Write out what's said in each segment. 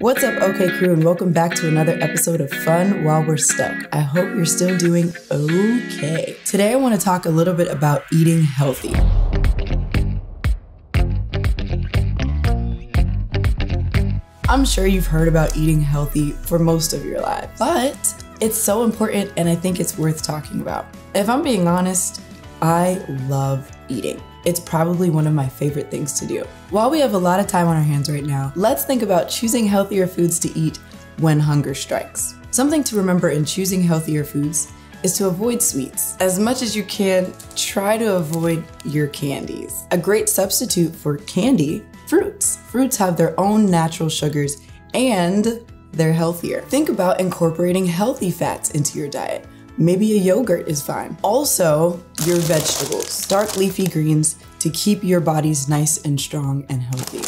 What's up, OK Crew, and welcome back to another episode of Fun While We're Stuck. I hope you're still doing okay. Today, I want to talk a little bit about eating healthy. I'm sure you've heard about eating healthy for most of your life, but it's so important and I think it's worth talking about. If I'm being honest, I love eating. It's probably one of my favorite things to do. While we have a lot of time on our hands right now, let's think about choosing healthier foods to eat when hunger strikes. Something to remember in choosing healthier foods is to avoid sweets. As much as you can, try to avoid your candies. A great substitute for candy fruits. Fruits have their own natural sugars and they're healthier. Think about incorporating healthy fats into your diet. Maybe a yogurt is fine. Also, your vegetables, dark leafy greens to keep your bodies nice and strong and healthy.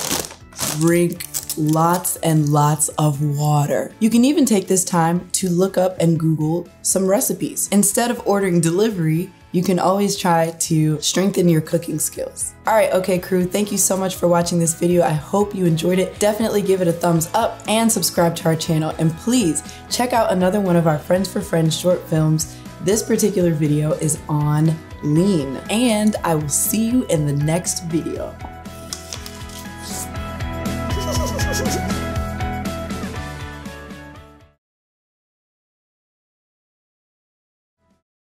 Drink lots and lots of water. You can even take this time to look up and Google some recipes. Instead of ordering delivery, you can always try to strengthen your cooking skills. All right, okay crew, thank you so much for watching this video. I hope you enjoyed it. Definitely give it a thumbs up and subscribe to our channel. And please check out another one of our Friends for Friends short films. This particular video is on lean and I will see you in the next video.